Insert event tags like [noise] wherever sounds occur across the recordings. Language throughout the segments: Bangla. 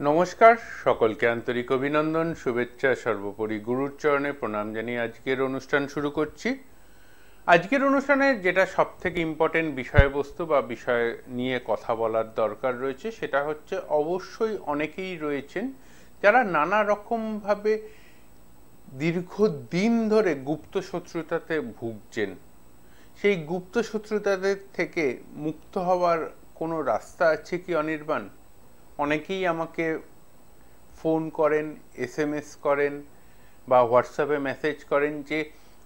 নমস্কার, সকলকে আন্তরিক অভিনন্দন, শুভেচ্ছা, সর্বোপরি গুরুর চরণে প্রণাম জানিয়ে আজকের অনুষ্ঠান শুরু করছি। আজকের অনুষ্ঠানে যেটা সব থেকে ইম্পর্টেন্ট বিষয়বস্তু বা বিষয় নিয়ে কথা বলার দরকার রয়েছে, সেটা হচ্ছে অবশ্যই অনেকেই রয়েছেন যারা নানা রকমভাবে দীর্ঘদিন ধরে গুপ্ত শত্রুতাতে ভুগছেন। সেই গুপ্ত শত্রুতাদের থেকে মুক্ত হওয়ার কোনো রাস্তা আছে কি অনির্বাণ? অনেকেই আমাকে ফোন করেন এস এম এস করেন বা হোয়াটসঅ্যাপে মেসেজ করেন যে,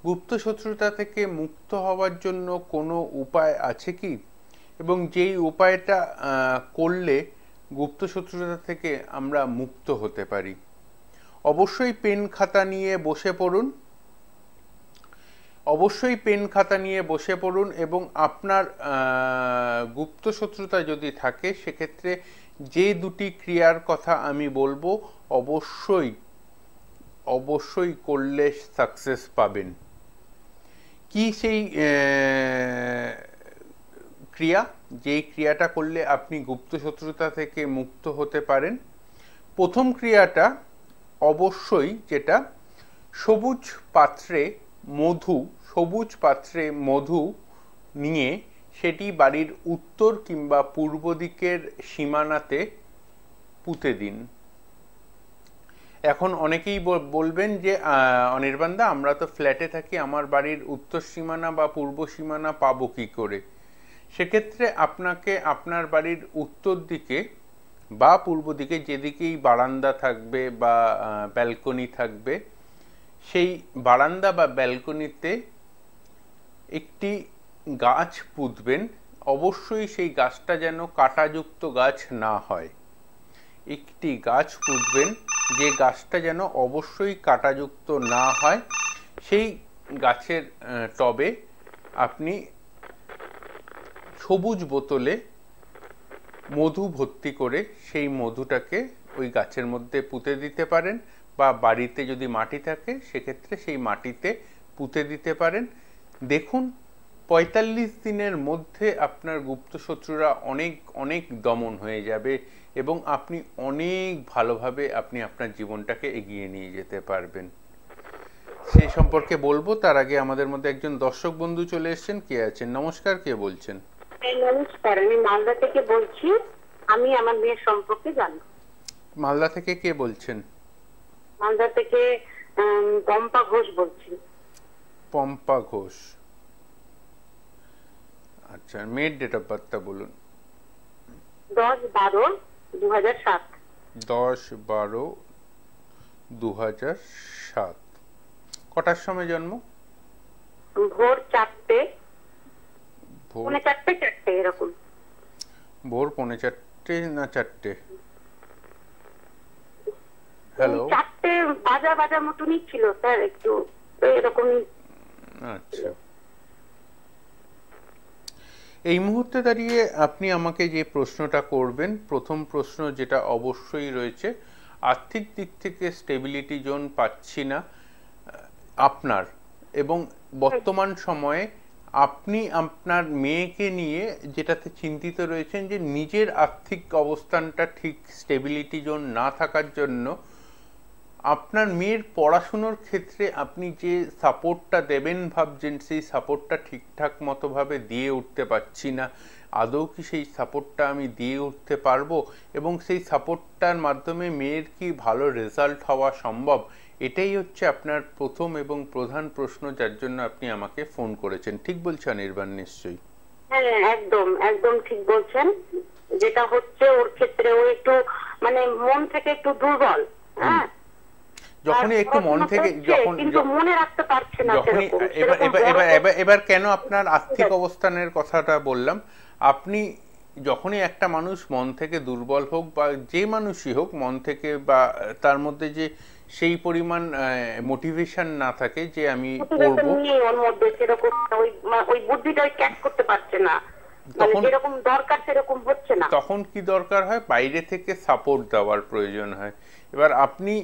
গুপ্ত শত্রুতা থেকে মুক্ত হওয়ার জন্য কোনো উপায় আছে কি? এবং যেই উপায়টা করলে গুপ্ত শত্রুতা থেকে আমরা মুক্ত হতে পারি। অবশ্যই পেন খাতা নিয়ে বসে পড়ুন। অবশ্যই পেন খাতা নিয়ে বসে পড়ুন এবং আপনার গুপ্ত শত্রুতা যদি থাকে, সেক্ষেত্রে যে দুটি ক্রিয়ার কথা আমি বলব অবশ্যই অবশ্যই করলে সাকসেস পাবেন। কি সেই ক্রিয়া? যেই ক্রিয়াটা করলে আপনি গুপ্ত শত্রুতা থেকে মুক্ত হতে পারেন। প্রথম ক্রিয়াটা অবশ্যই যেটা, সবুজ পাত্রে মধু, সবুজ পাত্রে মধু নিয়ে সেটি বাড়ির উত্তর কিংবা পূর্ব দিকের সীমানাতে পুঁতে দিন। এখন অনেকেই বলবেন যে অনির্বাণদা আমরা তো ফ্ল্যাটে থাকি, আমার বাড়ির উত্তর সীমানা বা পূর্ব সীমানা পাবো কি করে? সেক্ষেত্রে আপনাকে আপনার বাড়ির উত্তর দিকে বা পূর্ব দিকে যেদিকেই বারান্দা থাকবে বা ব্যালকনি থাকবে, সেই বারান্দা বা ব্যালকনিতে একটি গাছ পুঁতবেন, অবশ্যই সেই গাছটা যেন কাটাযুক্ত গাছ না হয়। একটি গাছ পুঁতবেন, যে গাছটা যেন অবশ্যই কাটাযুক্ত না হয়, সেই গাছের টবে আপনি সবুজ বোতলে মধু ভর্তি করে সেই মধুটাকে ওই গাছের মধ্যে পুঁতে দিতে পারেন বা বাড়িতে যদি মাটি থাকে, সেক্ষেত্রে সেই মাটিতে পুঁতে দিতে পারেন। দেখুন পঁয়তাল্লিশ দিনের মধ্যে আপনার গুপ্ত শত্রুরা অনেক অনেক দমন হয়ে যাবে এবং আপনি অনেক ভালোভাবে আপনি আপনার জীবনটাকে এগিয়ে নিয়ে যেতে পারবেন। সেই সম্পর্কে বলব তার আগে আমাদের মধ্যে একজন দর্শক বন্ধু চলে এসেছেন। কে আছেন? নমস্কার কে বলছেন? নমস্কার আমি মালদা থেকে বলছি। আমি আমার মেয়ের সম্পর্কে জানি। মালদা থেকে কে বলছেন? মালদা থেকে পম্পা ঘোষ বলছি। পম্পা ঘোষ। আচ্ছা মেয়ের ডেট অফ বার্থটা বলুন। দশ বারো দু হাজার সাত। দশ বারো দু হাজার সাত। কটার সময় জন্ম? ভোর চারটে। পৌনে চারটে চারটে এরকম। ভোর পৌনে চারটে না চারটে? হ্যালো চারটে বাজা বাজা মতনই ছিল স্যার একটু এরকমই। আচ্ছা। এই মুহূর্তে দাঁড়িয়ে আপনি আমাকে যে প্রশ্নটা করবেন, প্রথম প্রশ্ন যেটা অবশ্যই রয়েছে, আর্থিক দিক থেকে স্টেবিলিটি জোন পাচ্ছি না আপনার এবং বর্তমান সময়ে আপনি আপনার মেয়েকে নিয়ে যেটাতে চিন্তিত রয়েছেন যে নিজের আর্থিক অবস্থানটা ঠিক স্টেবিলিটি জোন না থাকার জন্য আপনার মেয়ের পড়াশুনোর ক্ষেত্রে আপনি যে সাপোর্টটা দেবেন ভাবছেন, সেই সাপোর্টটা ঠিকঠাক মতোভাবে দিয়ে উঠতে পারছি না। আদৌ কি সেই সাপোর্টটা আমি দিয়ে উঠতে পারব? এবং সেই সাপোর্টটার মাধ্যমে মেয়ের কি ভালো রেজাল্ট হওয়া সম্ভব? এটাই হচ্ছে আপনার প্রথম এবং প্রধান প্রশ্ন, যার জন্য আপনি আমাকে ফোন করেছেন। ঠিক বলছেন নির্বাণ, নিশ্চয়ই? হ্যাঁ একদম একদম ঠিক বলছেন। যেটা হচ্ছে ওর ক্ষেত্রে ও একটু মানে মন থেকে একটু দুর্বল হ্যাঁ? যখনই একটু মন থেকে যখন মনে রাখতে পারছে না যখনই এবার এবার এবার এবার কেন আপনার আর্থিক অবস্থানের কথাটা বললাম? আপনি যখনই একটা মানুষ মন থেকে দুর্বল হোক বা যে মানুষই হোক মন থেকে বা তার মধ্যে যে সেই পরিমাণ মোটিভেশন না থাকে যে আমি পড়ব ওর মধ্যে সেরকম ওই ওই বুদ্ধিটা ক্যাচ করতে পারছে না। তখন যেরকম দরকার সেরকম হচ্ছে না। তখন কি দরকার হয়? বাইরে থেকে সাপোর্ট দেওয়ার প্রয়োজন হয়। এবার আপনি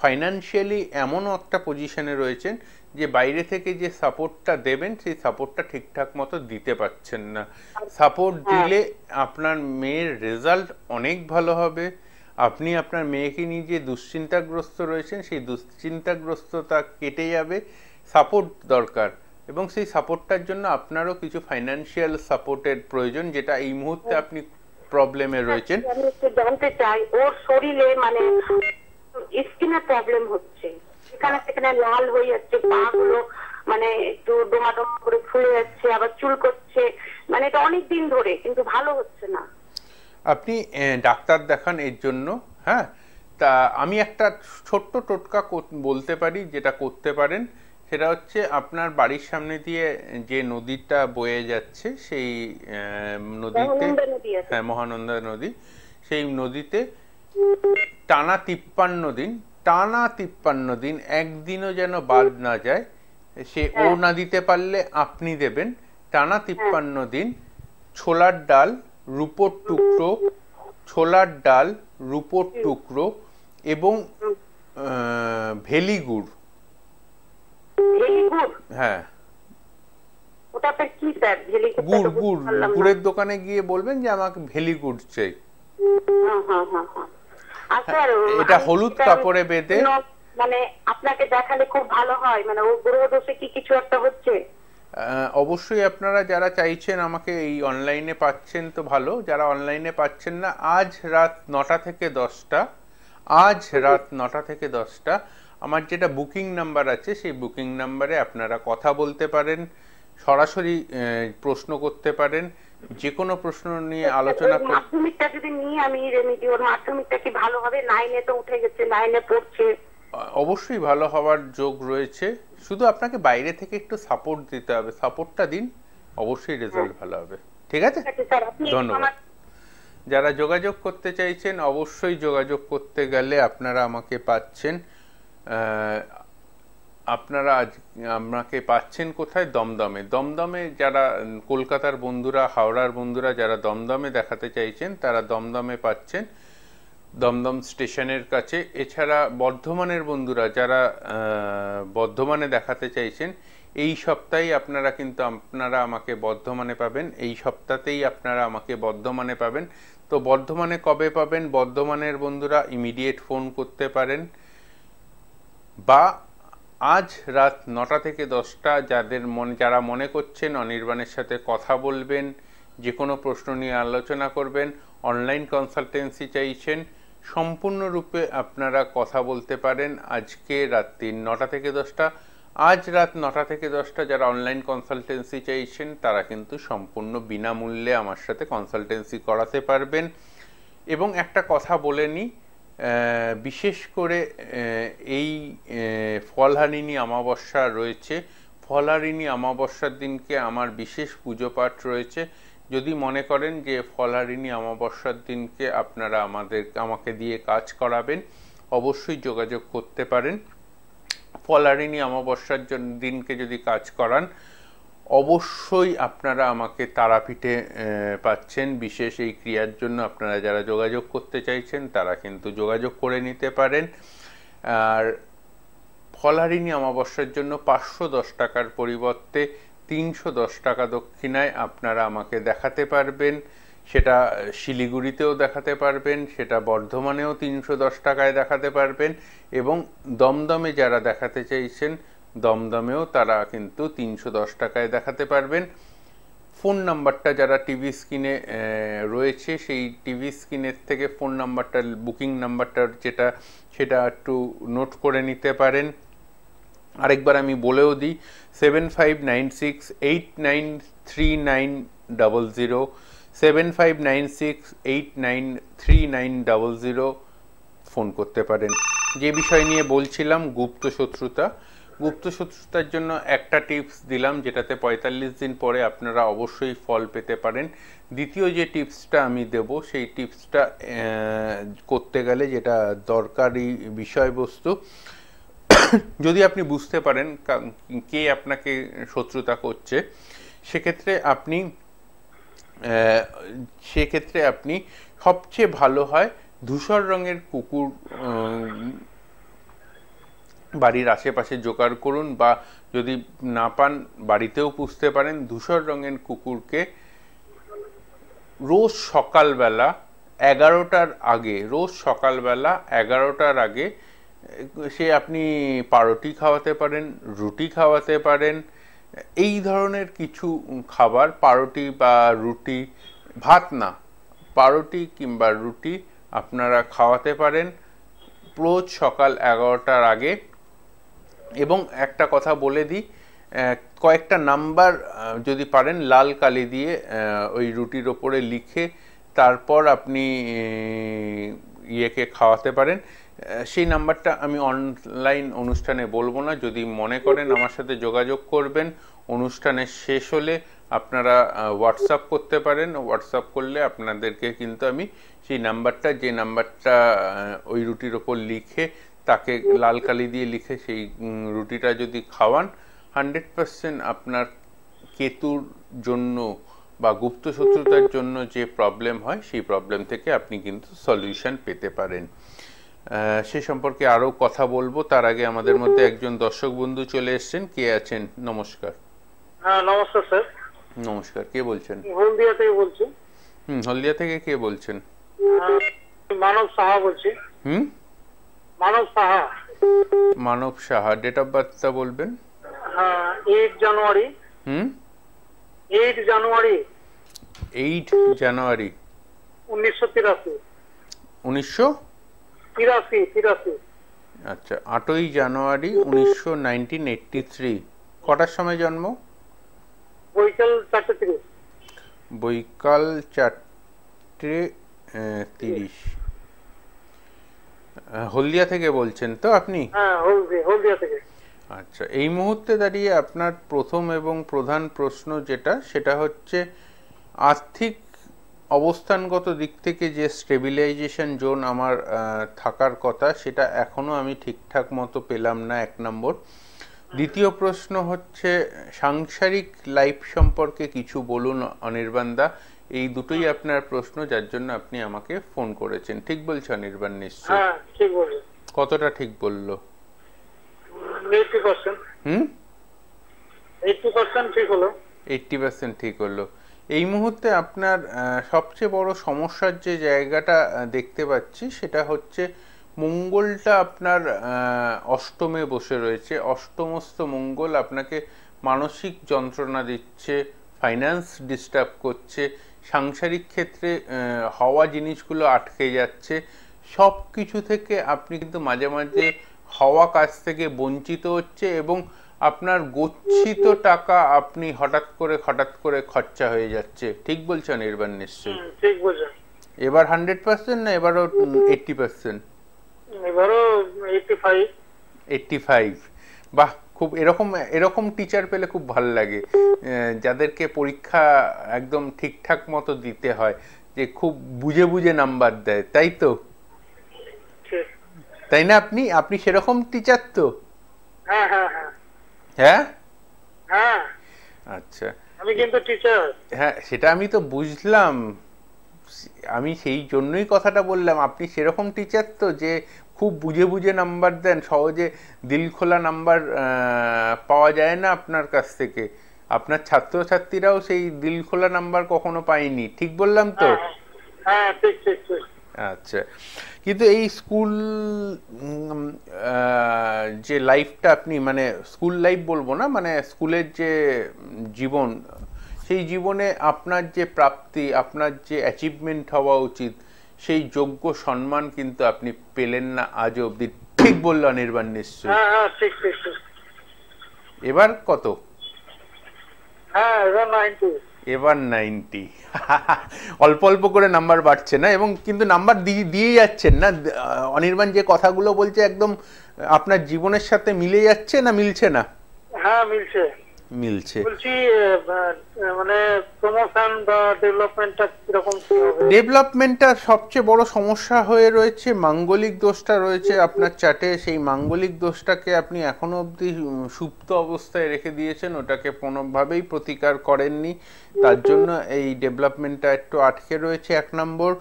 ফাইন্যান্সিয়ালি এমনও একটা পজিশনে রয়েছেন যে বাইরে থেকে যে সাপোর্টটা দেবেন সেই সাপোর্টটা ঠিকঠাক মতো দিতে পারছেন না। সাপোর্ট দিলে আপনার মেয়ের রেজাল্ট অনেক ভালো হবে। আপনি আপনার মেয়েকে নিয়ে যে দুশ্চিন্তাগ্রস্ত রয়েছেন সেই দুশ্চিন্তাগ্রস্ততা কেটে যাবে। সাপোর্ট দরকার এবং সেই সাপোর্টটার জন্য আপনারও কিছু ফাইন্যান্সিয়াল সাপোর্টের প্রয়োজন যেটা এই মুহূর্তে আপনি প্রবলেমে রয়েছেন। জানতে চাই ওর শরীরে মানে স্কিনের প্রবলেম হচ্ছে। এখানে সেখানে লাল হয়ে যাচ্ছে পা গুলো মানে একটু ডোমা ডোমা করে ফুলে যাচ্ছে আবার চুল করছে। মানে এটা অনেক দিন ধরে কিন্তু ভালো হচ্ছে না। আপনি ডাক্তার দেখান এর জন্য হ্যাঁ? তা আমি একটা ছোট্ট টোটকা বলতে পারি যেটা করতে পারেন। সেটা হচ্ছে আপনার বাড়ির সামনে দিয়ে যে নদীটা বয়ে যাচ্ছে সেই নদীতে। হ্যাঁ মহানন্দা নদী। সেই নদীতে টানা তিপ্পান্ন দিন টানা তিপ্পান্ন দিন একদিনও যেন বাদ না যায় সে ও না দিতে পারলে আপনি দেবেন। টানা তিপ্পান্ন দিন ছোলার ডাল রুপোর টুকরো ছোলার ডাল রুপোর টুকরো এবং আহ, ভেলি গুড়। ভেলি হ্যাঁ। গুড় গুড়। গুড়ের দোকানে গিয়ে বলবেন যে আমাকে ভেলি গুড় চাই। হ্যাঁ, হ্যাঁ, হ্যাঁ, হ্যাঁ। এটা আমি হলুদ কাপড়ে বেঁধে মানে আপনাকে দেখালে খুব ভালো হয়। মানে ও গ্রহ দোষে কি কিছু একটা হচ্ছে? অবশ্যই আপনারা যারা চাইছেন আমাকে এই অনলাইনে পাচ্ছেন তো ভালো। যারা অনলাইনে পাচ্ছেন না আজ রাত নটা থেকে দশটা। আজ রাত নটা থেকে দশটা। আমার যেটা বুকিং নাম্বার আছে সেই বুকিং নাম্বারে আপনারা কথা বলতে পারেন সরাসরি প্রশ্ন করতে পারেন। যে কোনো প্রশ্ন নিয়ে আলোচনা কর মাধ্যমিকটা যদি নিয়ে আমি রেমিডি ওর মাধ্যমিকটা কি ভালো হবে? নাইনে তো উঠে গেছে নাইনে পড়ছে। অবশ্যই ভালো হওয়ার যোগ রয়েছে। শুধু আপনাকে বাইরে থেকে একটু সাপোর্ট দিতে হবে। সাপোর্টটা দিন অবশ্যই রেজাল্ট ভালো হবে। ঠিক আছে? ধন্যবাদ। যারা যোগাযোগ করতে চাইছেন অবশ্যই যোগাযোগ করতে গেলে আপনারা আমাকে পাচ্ছেন আহ, আপনারা আজ, আমাকে পাচ্ছেন কোথায়? দমদমে। দমদমে যারা, কলকাতার বন্ধুরা, হাওড়ার বন্ধুরা যারা দমদমে দেখাতে চাইছেন, তারা দমদমে পাচ্ছেন দমদম স্টেশনের কাছে। এছাড়া বর্ধমানের বন্ধুরা যারা বর্ধমানে দেখাতে চাইছেন, এই সপ্তাহে আপনারা কিন্তু, আপনারা আমাকে বর্ধমানে পাবেন। এই সপ্তাহতেই আপনারা আমাকে বর্ধমানে পাবেন। তো বর্ধমানে কবে পাবেন? বর্ধমানের বন্ধুরা ইমিডিয়েট ফোন করতে পারেন বা আজ রাত নটা থেকে দশটা যাদের মনে, যারা মনে করছেন অনির্বাণের সাথে কথা বলবেন, যে কোনো প্রশ্ন নিয়ে আলোচনা করবেন অনলাইন কনসালটেন্সি চাইছেন, সম্পূর্ণরূপে আপনারা কথা বলতে পারেন আজকে রাত্রি নটা থেকে দশটা। আজ রাত নটা থেকে দশটা যারা অনলাইন কনসালটেন্সি চাইছেন, তারা কিন্তু সম্পূর্ণ বিনামূল্যে আমার সাথে কনসালটেন্সি করাতে পারবেন। এবং একটা কথা বলে নিই বিশেষ করে এই ফলহারিণী অমাবস্যা রয়েছে। ফলহারিণী অমাবস্যার দিনকে আমার বিশেষ পুজো পাঠ রয়েছে। যদি মনে করেন যে ফলহারিণী অমাবস্যার দিনকে আপনারা আমাদের, আমাকে দিয়ে কাজ করাবেন, অবশ্যই যোগাযোগ করতে পারেন। ফলারিণী অমাবস্যার দিনকে যদি কাজ করান অবশ্যই আপনারা আমাকে তারাপীঠে পাচ্ছেন। বিশেষ এই ক্রিয়ার জন্য আপনারা যারা যোগাযোগ করতে চাইছেন, তারা কিন্তু যোগাযোগ করে নিতে পারেন। আর ফলারিণী অমাবস্যার জন্য পাঁচশো দশ টাকার পরিবর্তে তিনশো দশ টাকা দক্ষিণায় আপনারা আমাকে দেখাতে পারবেন। সেটা শিলিগুড়িতেও দেখাতে পারবেন, সেটা বর্ধমানেও তিনশো দশ টাকায় দেখাতে পারবেন। এবং দমদমে যারা দেখাতে চাইছেন দমদমেও তারা কিন্তু তিনশো দশ টাকায় দেখাতে পারবেন। ফোন নাম্বারটা যারা টিভি স্ক্রিনে রয়েছে, সেই টিভি স্ক্রিনের থেকে ফোন নাম্বারটা, বুকিং নাম্বারটা যেটা, সেটা একটু নোট করে নিতে পারেন। আরেকবার আমি বলেও দিই, seven five nine six eight nine three nine double zero, seven five nine six eight nine three nine double zero phone করতে পারেন। যে বিষয় নিয়ে বলছিলাম, গুপ্ত শত্রুতা গুপ্ত শত্রুতার জন্য একটা টিপস দিলাম, যেটাতে পঁয়তাল্লিশ দিন পরে আপনারা অবশ্যই ফল পেতে পারেন। দ্বিতীয় যে টিপসটা আমি দেব, সেই টিপসটা করতে গেলে যেটা দরকারি বিষয়বস্তু, যদি আপনি বুঝতে পারেন কে আপনাকে শত্রুতা করছে, সেক্ষেত্রে আপনি সেক্ষেত্রে আপনি সবচেয়ে ভালো হয় ধূসর রঙের কুকুর বাড়ির আশেপাশে জোগাড় করুন বা যদি না পান, বাড়িতেও পুষতে পারেন। ধূসর রঙের কুকুরকে রোজ সকালবেলা এগারোটার আগে, রোজ সকালবেলা এগারোটার আগে, সে আপনি পাউরুটি খাওয়াতে পারেন, রুটি খাওয়াতে পারেন, এই ধরনের কিছু খাবার পাউরুটি বা রুটি, ভাত না পাউরুটি কিংবা রুটি আপনারা খাওয়াতে পারেন। রোজ সকাল এগারোটার আগে এবং একটা কথা বলে দিই কয়েকটা নাম্বার যদি পারেন লাল কালি দিয়ে ওই রুটির ওপরে লিখে তারপর আপনি ইয়েকে খাওয়াতে পারেন। সেই নাম্বারটা আমি অনলাইন অনুষ্ঠানে বলব না। যদি মনে করেন আমার সাথে যোগাযোগ করবেন, অনুষ্ঠানের শেষ হলে আপনারা হোয়াটসঅ্যাপ করতে পারেন। হোয়াটসঅ্যাপ করলে আপনাদেরকে কিন্তু আমি সেই নাম্বারটা, যে নাম্বারটা ওই রুটির ওপর লিখে তাকে লাল কালি দিয়ে লিখে সেই রুটিটা যদি খাওয়ান হান্ড্রেড পার্সেন্ট আপনার কেতুর জন্য বা গুপ্ত শত্রুতার জন্য যে প্রবলেম হয় সেই প্রবলেম থেকে আপনি কিন্তু সলিউশন পেতে পারেন। সে সম্পর্কে আরও কথা বলব। তার আগে আমাদের মধ্যে একজন দর্শক বন্ধু চলে এসেছেন। কে আছেন? নমস্কার। হ্যাঁ নমস্কার স্যার। নমস্কার কে বলছেন? হলদিয়া থেকে বলছি। হুম হলদিয়া থেকে কে বলছেন? মানব সাহা বলছি। হুম? মানব সাহা। মানব সাহা ডেট অফ বার্থটা বলবেন? হ্যাঁ এইট জানুয়ারি হুম? এইট জানুয়ারি এইট জানুয়ারি উনিশশো তিরাশি। উনিশশো? তিরাশি তিরাশি। আচ্ছা আটই জানুয়ারি উনিশশো নাইনটিন এইটটি থ্রি কটার সময় জন্ম? বৈকাল চারটে তিরিশ। বৈকাল চারটে আহ, তিরিশ। আহ, হলদিয়া থেকে বলছেন তো আপনি? হ্যাঁ হলদিয়া হলদিয়া থেকে। আচ্ছা এই মুহূর্তে দাঁড়িয়ে আপনার প্রথম এবং প্রধান প্রশ্ন যেটা সেটা হচ্ছে আর্থিক অবস্থানগত দিক থেকে যে স্টেবিলাইজেশন জোন আমার থাকার কথা সেটা এখনও আমি ঠিকঠাক মতো পেলাম না এক নম্বর। দ্বিতীয় প্রশ্ন হচ্ছে সাংসারিক লাইফ সম্পর্কে কিছু বলুন অনির্বাণদা এই দুটোই আপনার প্রশ্ন যার জন্য আপনি আমাকে ফোন করেছেন। ঠিক বলছে নির্বাণ নিশ্চয় হ্যাঁ ঠিক বলছেন কতটা ঠিক বলল? এইটটি পার্সেন্ট হুম? এইটটি পার্সেন্ট ঠিক হলো। এইটটি পার্সেন্ট ঠিক হলো। এই মুহূর্তে আপনার সবচেয়ে বড় সমস্যার যে জায়গাটা দেখতে পাচ্ছি সেটা হচ্ছে মঙ্গলটা আপনার অষ্টমে বসে রয়েছে। অষ্টমস্ত মঙ্গল আপনাকে মানসিক যন্ত্রণা দিচ্ছে ফাইন্যান্স ডিস্টার্ব করছে। সাংসারিক ক্ষেত্রে হওয়া জিনিসগুলো আটকে যাচ্ছে। সব কিছু থেকে আপনি কিন্তু মাঝে মাঝে হওয়া কাজ থেকে বঞ্চিত হচ্ছে এবং আপনার গচ্ছিত টাকা আপনি হঠাৎ করে হঠাৎ করে খরচা হয়ে যাচ্ছে। ঠিক বলছেন এবার নিশ্চয়ই। ঠিক বলছেন। এবার হান্ড্রেড পার্সেন্ট না এবারও এইটটি পার্সেন্ট এবারও এইটটি ফাইভ এইটটি ফাইভ বাহ খুব এরকম এরকম টিচার পেলে খুব ভালো লাগে। যাদেরকে পরীক্ষা একদম ঠিকঠাক মতো দিতে হয় যে খুব বুঝে বুঝে নাম্বার দেয় তাই তো? তাই না আপনি? আপনি সেরকম টিচার তো? হ্যাঁ হ্যাঁ হ্যাঁ। হ্যাঁ? হ্যাঁ। আচ্ছা। আমি কিন্তু টিচার হ্যাঁ সেটা আমি তো বুঝলাম। আমি সেই জন্যই কথাটা বললাম আপনি সেরকম টিচার তো যে খুব বুঝে বুঝে নাম্বার দেন সহজে দিল খোলা নাম্বার পাওয়া যায় না আপনার কাছ থেকে। আপনার ছাত্রছাত্রীরাও সেই দিল খোলা নাম্বার কখনো পায়নি। ঠিক বললাম তো? হ্যাঁ, হ্যাঁ ঠিক ঠিক ঠিক। আচ্ছা। কিন্তু এই স্কুল যে লাইফটা আপনি মানে স্কুল লাইফ বলব না মানে স্কুলের যে জীবন সেই জীবনে আপনার যে প্রাপ্তি আপনার যে অ্যাচিভমেন্ট হওয়া উচিত সেই যোগ্য সম্মান কিন্তু আপনি পেলেন না আজ অবধি। ঠিক বলল অনির্বাণ নিশ্চয়ই। হ্যাঁ হ্যাঁ এবার কত? হ্যাঁ এবার নাইনটি [laughs] অল্প অল্প করে নাম্বার বাড়ছে না এবং কিন্তু নাম্বার দিয়ে দিয়ে যাচ্ছেন না। অনির্বাণ যে কথাগুলো বলছে একদম আপনার জীবনের সাথে মিলে যাচ্ছে না মিলছে না? হ্যাঁ মিলছে। মিলছে। বলছি মানে প্রমোশন বা ডেভেলপমেন্টটা কীরকম কি হবে? ডেভেলপমেন্টটা সবচেয়ে বড় সমস্যা হয়ে রয়েছে মাঙ্গলিক দোষটা রয়েছে আপনার চাটে সেই মাঙ্গলিক দোষটাকে আপনি এখনও অবধি সুপ্ত অবস্থায় রেখে দিয়েছেন ওটাকে কোনোভাবেই প্রতিকার করেননি। তার জন্য এই ডেভেলপমেন্টটা একটু আটকে রয়েছে এক নম্বর।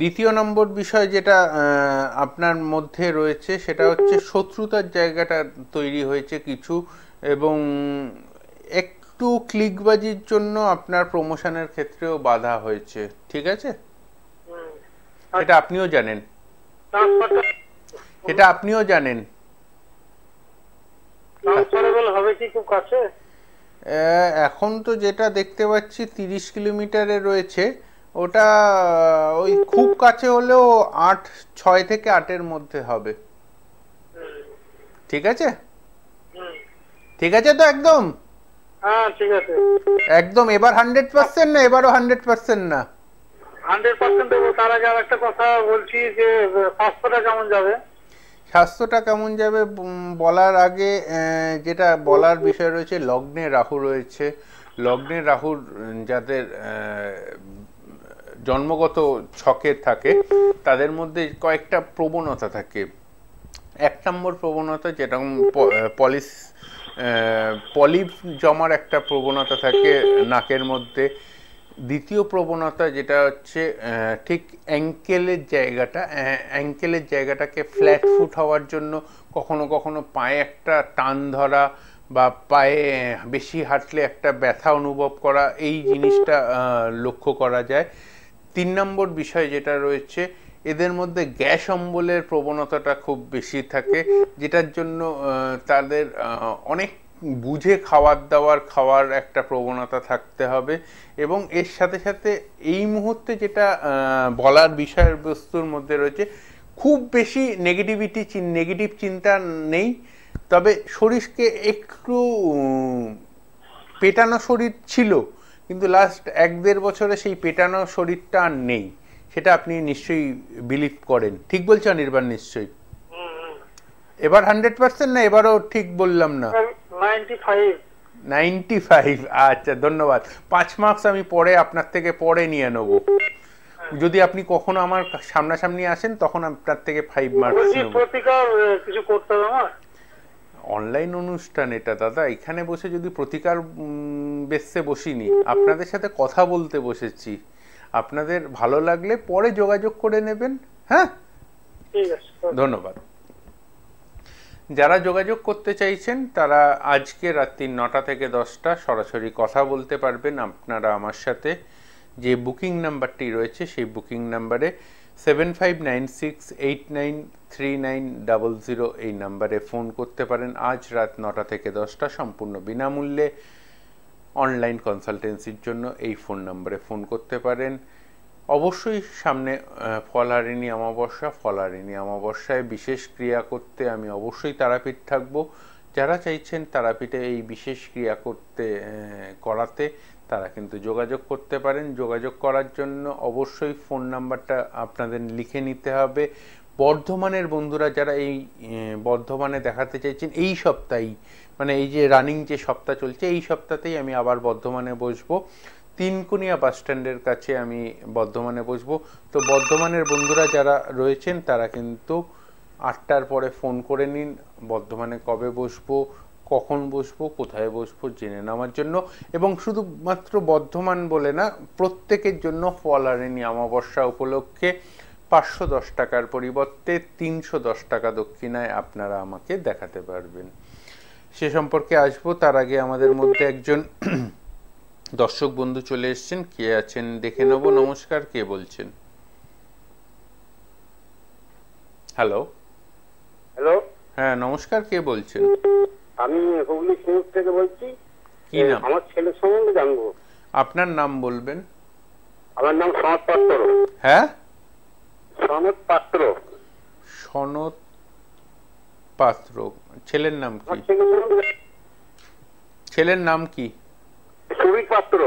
দ্বিতীয় নম্বর বিষয় যেটা আপনার মধ্যে রয়েছে সেটা হচ্ছে শত্রুতার জায়গাটা তৈরি হয়েছে কিছু। এবং একটু ক্লিকবাজির জন্য আপনার প্রমোশনের ক্ষেত্রেও বাধা হয়েছে ঠিক আছে। এটা আপনিও জানেন। এটা আপনিও জানেন। হবে কি কাছে? এখন তো যেটা দেখতে পাচ্ছি তিরিশ কিলোমিটারে রয়েছে। ওটা ওই খুব কাছে হলেও আট ছয় থেকে আটের মধ্যে হবে। ঠিক আছে। ঠিক আছে তো একদম? হ্যাঁ ঠিক আছে। একদম এবার হান্ড্রেড পার্সেন্ট না এবারও হান্ড্রেড পার্সেন্ট না? হান্ড্রেড পার্সেন্ট দেবো। তার আগে আর একটা কথা বলছি যে স্বাস্থ্যটা কেমন যাবে? স্বাস্থ্যটা কেমন যাবে? বলার আগে যেটা বলার বিষয় রয়েছে লগ্নে রাহু রয়েছে। লগ্নে রাহুর যাদের জন্মগত ছকে থাকে তাদের মধ্যে কয়েকটা প্রবণতা থাকে। এক নম্বর প্রবণতা যেরকম পলিস পলিপ জমার একটা প্রবণতা থাকে নাকের মধ্যে। দ্বিতীয় প্রবণতা যেটা হচ্ছে ঠিক অ্যাঙ্কেলের জায়গাটা অ্যাঙ্কেলের জায়গাটাকে ফ্ল্যাট ফুট হওয়ার জন্য কখনো কখনো পায়ে একটা টান ধরা বা পায়ে বেশি হাঁটলে একটা ব্যথা অনুভব করা, এই জিনিসটা লক্ষ্য করা যায়। তিন নম্বর বিষয় যেটা রয়েছে এদের মধ্যে গ্যাস অম্বলের প্রবণতাটা খুব বেশি থাকে, যেটার জন্য তাদের অনেক বুঝে খাবার দাওয়ার খাওয়ার একটা প্রবণতা থাকতে হবে এবং এর সাথে সাথে এই মুহূর্তে যেটা বলার বিষয়বস্তুর মধ্যে রয়েছে, খুব বেশি নেগেটিভিটি নেগেটিভ চিন্তা নেই, তবে শরীরকে একটু পেটানো শরীর ছিল, কিন্তু লাস্ট এক দেড় বছরে সেই পেটানো শরীরটা আর নেই। সেটা আপনি নিশ্চয়ই বিলিভ করেন। ঠিক বলছো অনির্বাণ নিশ্চয়ই? এবার হান্ড্রেড পার্সেন্ট না এবারও ঠিক বললাম না? নাইনটি ফাইভ আচ্ছা ধন্যবাদ। পাঁচ মার্কস আমি পরে আপনার থেকে পরে নিয়ে নেব। যদি আপনি কখনো আমার সামনাসামনি আসেন তখন আপনার থেকে ফাইভ মার্কস কিছু করতে হবে আমার? অনলাইন অনুষ্ঠান এটা দাদা। এখানে বসে যদি প্রতিকার বেসে বসিনি আপনাদের সাথে কথা বলতে বসেছি। আপনাদের ভালো লাগলে পরে যোগাযোগ করে নেবেন হ্যাঁ? ধন্যবাদ। যারা যোগাযোগ করতে চাইছেন তারা আজকে রাত্রি নটা থেকে দশটা সরাসরি কথা বলতে পারবেন আপনারা আমার সাথে। যে বুকিং নাম্বারটি রয়েছে সেই বুকিং নাম্বারে seven five nine six eight nine three nine double zero এই নাম্বারে ফোন করতে পারেন। আজ রাত নটা থেকে দশটা সম্পূর্ণ বিনামূল্যে। অনলাইন কনসালটেন্সির জন্য এই ফোন নম্বরে ফোন করতে পারেন। অবশ্যই সামনে আহ, ফলহারিণী অমাবস্যা ফলহারিণী অমাবস্যায় বিশেষ ক্রিয়া করতে আমি অবশ্যই তারাপীঠ থাকব। যারা চাইছেন তারাপীঠে এই বিশেষ ক্রিয়া করতে করাতে তারা কিন্তু যোগাযোগ করতে পারেন। যোগাযোগ করার জন্য অবশ্যই ফোন নাম্বারটা আপনাদের লিখে নিতে হবে। বর্ধমানের বন্ধুরা যারা এই বর্ধমানে দেখাতে চাইছেন এই সপ্তাহেই মানে এই যে রানিং যে সপ্তাহ চলছে, এই সপ্তাহতেই আমি আবার বর্ধমানে বসবো। তিনকুনিয়া বাস স্ট্যান্ডের কাছে আমি বর্ধমানে বসবো। তো বর্ধমানের বন্ধুরা যারা রয়েছেন, তারা কিন্তু আটটার পরে ফোন করে নিন, বর্ধমানে কবে বসবো, কখন বসবো, কোথায় বসবো জেনে নেওয়ার জন্য। এবং শুধুমাত্র বর্ধমান বলে না, প্রত্যেকের জন্য ফলারিণী অমাবস্যা উপলক্ষে পাঁচশো দশ টাকার পরিবর্তে তিনশো দশ টাকা দক্ষিণায় আপনারা আমাকে দেখাতে পারবেন। সে সম্পর্কে আসব। তার আগে আমাদের মধ্যে একজন দর্শক বন্ধু চলে এসেছেন। কে আছেন দেখে নেব। নমস্কার কে বলছেন? হ্যালো। হ্যালো। হ্যাঁ নমস্কার কে বলছেন? আমি হুগলি সিঙ্গুর থেকে বলছি। কি নাম? আমার ছেলে সম্বন্ধে জানব। আপনার নাম বলবেন? আমার নাম সনদ পাত্র। হ্যাঁ? সনদ পাত্র। সনত পাত্র। ছেলের নাম কি? ছেলের নাম কি? সুবীর পাত্র।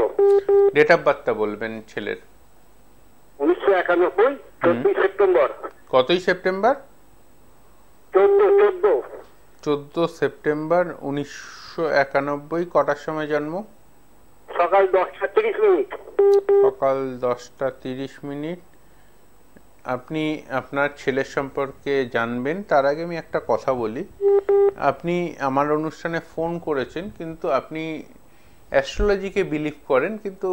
ডেট অফ বার্থটা বলবেন ছেলের। উনিশশো একানব্বই চোদ্দই সেপ্টেম্বর। কতই সেপ্টেম্বর? চোদ্দ চোদ্দ। চোদ্দ সেপ্টেম্বর উনিশশো একানব্বই কটার সময় জন্ম? সকাল দশটা তিরিশ মিনিট। সকাল দশটা তিরিশ মিনিট। আপনি আপনার ছেলের সম্পর্কে জানবেন, তার আগে আমি একটা কথা বলি। আপনি আমার অনুষ্ঠানে ফোন করেছেন, কিন্তু আপনি অ্যাস্ট্রোলজিকে বিলিভ করেন, কিন্তু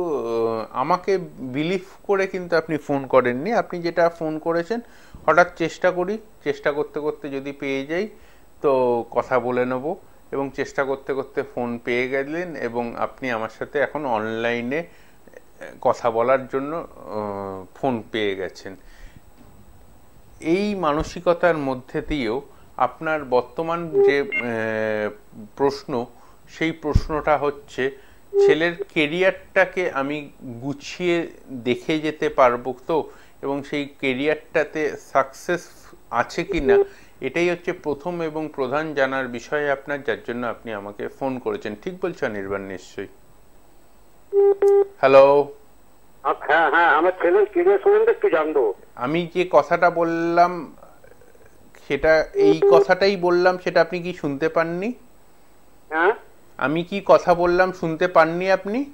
আমাকে বিলিভ করে কিন্তু আপনি ফোন করেননি। আপনি যেটা ফোন করেছেন, হঠাৎ চেষ্টা করি, চেষ্টা করতে করতে যদি পেয়ে যাই, তো কথা বলে নেব। এবং চেষ্টা করতে করতে ফোন পেয়ে গেলেন, এবং আপনি আমার সাথে এখন অনলাইনে কথা বলার জন্য ফোন পেয়ে গেছেন। এই মানসিকতার মধ্যে দিয়েও আপনার বর্তমান যে প্রশ্ন, সেই প্রশ্নটা হচ্ছে, ছেলের কেরিয়ারটাকে আমি গুছিয়ে দেখে যেতে পারব তো? এবং সেই কেরিয়ারটাতে সাকসেস আছে কি না এটাই হচ্ছে প্রথম এবং প্রধান জানার বিষয় আপনার, যার জন্য আপনি আমাকে ফোন করেছেন। ঠিক বলছেন নির্বাণ নিশ্চয়ই? হ্যালো হ্যাঁ হ্যাঁ আমার ছেলের কেরিয়ার সম্বন্ধে একটু জানব। আমি যে কথাটা বললাম সেটা এই কথাটাই বললাম সেটা আপনি কি শুনতে পাননি? হ্যাঁ? আমি কি কথা বললাম শুনতে পাননি আপনি?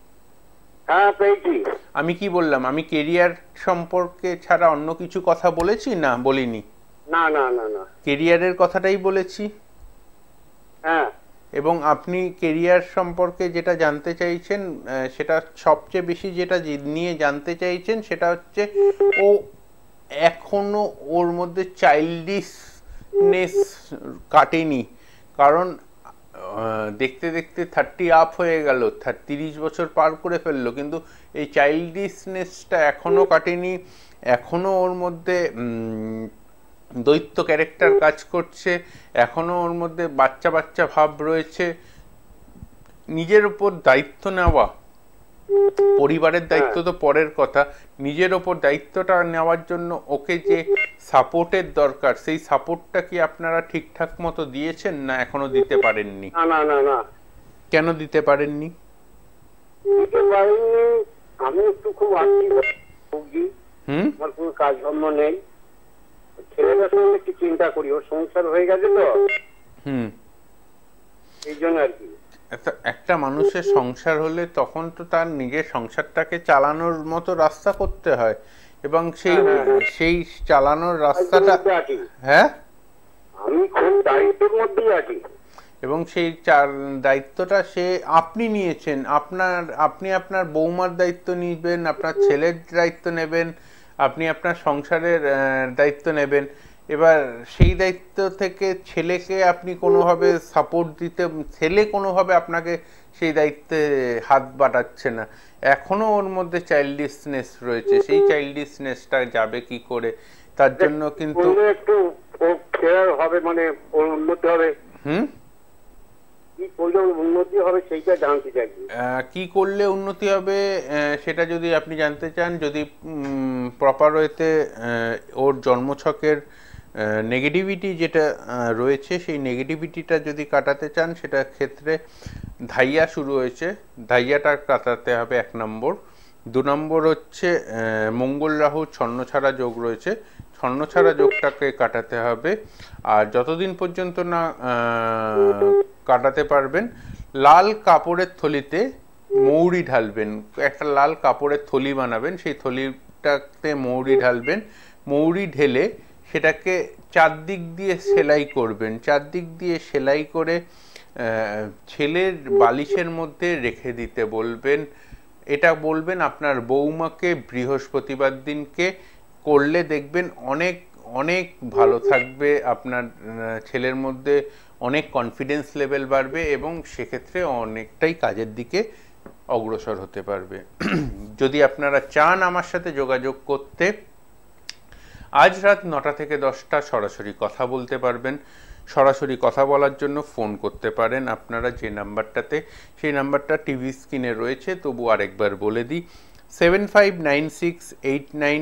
হ্যাঁ পেয়েছি। আমি কি বললাম আমি কেরিয়ার সম্পর্কে ছাড়া অন্য কিছু কথা বলেছি না বলিনি? না না না না। কেরিয়ারের কথাটাই বলেছি? হ্যাঁ। এবং আপনি কেরিয়ার সম্পর্কে যেটা জানতে চাইছেন সেটা সবচেয়ে বেশি যেটা নিয়ে জানতে চাইছেন, সেটা হচ্ছে ও এখনও ওর মধ্যে চাইল্ডিশনেস কাটেনি। কারণ দেখতে দেখতে থার্টি আপ হয়ে গেল তিরিশ বছর পার করে ফেলল, কিন্তু এই চাইল্ডিশনেসটা এখনও কাটেনি। এখনও ওর মধ্যে দৈত্য ক্যারেক্টার কাজ করছে এখনও ওর মধ্যে বাচ্চা বাচ্চা ভাব রয়েছে। নিজের উপর দায়িত্ব নেওয়া পরিবারের দায়িত্ব তো পরের কথা নিজের ওপর দায়িত্বটা নেওয়ার জন্য ওকে যে সাপোর্টের দরকার সেই সাপোর্টটা কি আপনারা ঠিকঠাক মতো দিয়েছেন না এখনও দিতে পারেননি? না না না না। কেন দিতে পারেননি? দিতে পারিনি আমি একটু খুব আর্থিক হুম? আমার কোনো কাজকর্ম নেই। সঙ্গে একটু চিন্তা করি ওর সংসার হয়ে গেছে তো। হুম। এই জন্য আর কি। একটা মানুষের সংসার হলে তখন তো তার নিজের সংসারটাকে চালানোর মতো রাস্তা করতে হয়। এবং সেই হ্যাঁ, হ্যাঁ। সেই চালানোর রাস্তাটা হ্যাঁ? আমি খুব দায়িত্বের মধ্যেই আছি। এবং সেই চার দায়িত্বটা সে আপনি নিয়েছেন। আপনার আপনি আপনার বৌমার দায়িত্ব নিবেন আপনার ছেলের দায়িত্ব নেবেন। আপনি আপনার সংসারের দায়িত্ব নেবেন। এবার সেই দায়িত্ব থেকে ছেলেকে আপনি কোনোভাবে সাপোর্ট দিতে ছেলে কোনোভাবে আপনাকে সেই দায়িত্বে হাত বাটাচ্ছে না। এখনও ওর মধ্যে চাইল্ডিশনেস রয়েছে। সেই চাইল্ডিশনেসটা যাবে কি করে? তার জন্য কিন্তু একটু হবে মানে উন্নতি হবে। হুম? কি করলে উন্নতি হবে সেইটা জানতে কি করলে উন্নতি হবে সেটা যদি আপনি জানতে চান, যদি প্রপার ওয়েতে ওর জন্মছকের নেগেটিভিটি যেটা রয়েছে, সেই নেগেটিভিটিটা যদি কাটাতে চান, সেটা ক্ষেত্রে ধাইয়া শুরু হয়েছে। ধাইয়াটা কাটাতে হবে এক নম্বর। দু নম্বর হচ্ছে মঙ্গল রাহু ছন্নছাড়া যোগ রয়েছে। ছন্নছাড়া যোগটাকে কাটাতে হবে। আর যতদিন পর্যন্ত না কাটাতে পারবেন, লাল কাপড়ের থলিতে মৌরি ঢালবেন। একটা লাল কাপড়ের থলি বানাবেন, সেই থলিটাতে মৌরি ঢালবেন। মৌরি ঢেলে সেটাকে চারদিক দিয়ে সেলাই করবেন। চারদিক দিয়ে সেলাই করে ছেলের বালিশের মধ্যে রেখে দিতে বলবেন। এটা বলবেন আপনার বৌমাকে বৃহস্পতিবার দিনকে করলে দেখবেন অনেক অনেক ভালো থাকবে, আপনার ছেলের মধ্যে অনেক কনফিডেন্স লেভেল বাড়বে এবং সেক্ষেত্রে অনেকটাই কাজের দিকে অগ্রসর হতে পারবে। [clears throat] যদি আপনারা চান আমার সাথে যোগাযোগ করতে, আজ রাত নটা থেকে দশটা সরাসরি কথা বলতে পারবেন। সরাসরি কথা বলার জন্য ফোন করতে পারেন। আপনারা যে নাম্বারটাতে, সেই নাম্বারটা টিভি স্ক্রিনে রয়েছে, তবু আরেকবার বলে দিই seven five nine six eight nine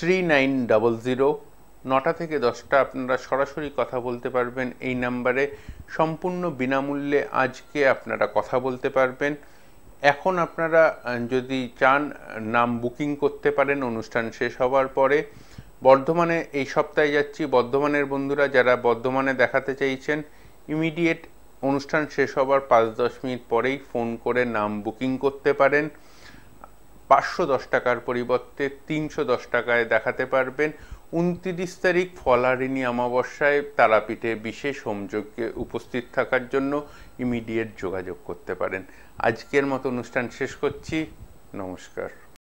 three nine double zero নটা থেকে দশটা আপনারা সরাসরি কথা বলতে পারবেন। এই নাম্বারে সম্পূর্ণ বিনামূল্যে আজকে আপনারা কথা বলতে পারবেন। এখন আপনারা যদি চান, নাম বুকিং করতে পারেন, অনুষ্ঠান শেষ হওয়ার পরে। বর্ধমানে এই সপ্তাহে যাচ্ছি। বর্ধমানের বন্ধুরা, যারা বর্ধমানে দেখাতে চাইছেন ইমিডিয়েট অনুষ্ঠান শেষ হওয়ার পাঁচ দশ মিনিট পরেই ফোন করে নাম বুকিং করতে পারেন। পাঁচশো দশ টাকার পরিবর্তে তিনশো দশ টাকায় দেখাতে পারবেন। উনত্রিশ তারিখ ফলারিনী অমাবস্যায় তারাপীঠে বিশেষ হোমযজ্ঞে উপস্থিত থাকার জন্য ইমিডিয়েট যোগাযোগ করতে পারেন। আজকের মতো অনুষ্ঠান শেষ করছি। নমস্কার।